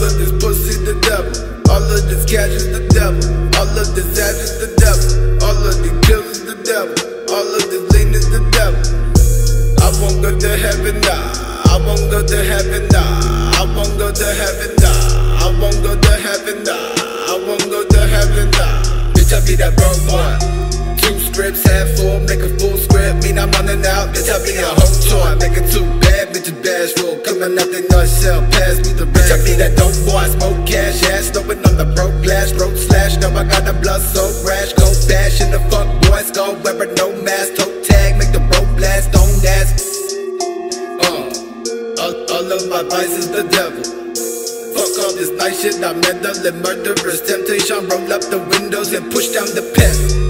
this pussy the devil. All of this cash is the devil. All of this ass is the devil. All of these pills is the devil. All of this lean is the devil. I won't go to heaven now. I won't go to heaven now. I won't go to heaven now. I won't go to heaven now. I won't go to heaven now. Bitch, I be that broke boy. Two scripts, half full, make a full script. Mean I'm running out, bitch. I be a whole toy. Make it too bad, bitch, bashful. Coming out the north shell, pass me the bitch. I be that dope boy, smoke cash, ass, throwing on the broke glass, throat slash. No, I got the blood so rash, go bash in the fuck boys, go wearing no mask, toe tag, make the road blast, don't ask. Uh, all, all of my vice is the devil. Fuck all this nice shit, I'm mentally murderous. Temptation, roll up the windows and push down the pedal.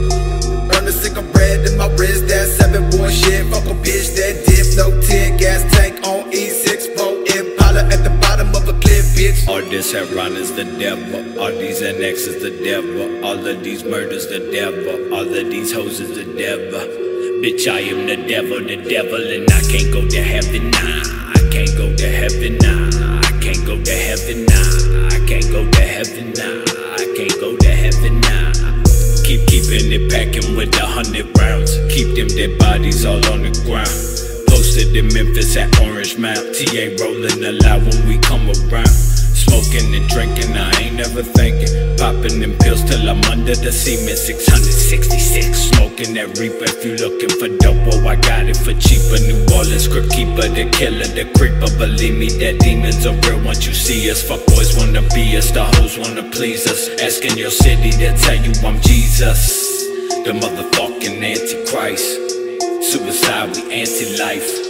All this heroin is the devil. All these NX is the devil. All of these murders the devil. All of these hoes is the devil. Bitch, I am the devil, the devil, and I can't go to heaven nah. I can't go to heaven nah. I can't go to heaven nah. I can't go to heaven nah. I can't go to heaven nah. Keep keeping it packing with a hundred rounds. Keep them dead bodies all on the ground. Posted in Memphis at Orange Mound. TA rolling a lot when we come around. Smoking and drinking, I ain't never thinking. Popping them pills till I'm under the cement. 666. Smoking that reaper if you looking for dope. Oh, I got it for cheaper. New Orleans script keeper, the killer, the creeper. Believe me, that demons are real once you see us. Fuck boys wanna be us, the hoes wanna please us. Asking your city, they'll tell you I'm Jesus. The motherfucking Antichrist. Suicide, we anti life.